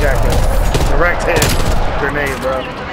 jacket. Direct hit grenade, bro.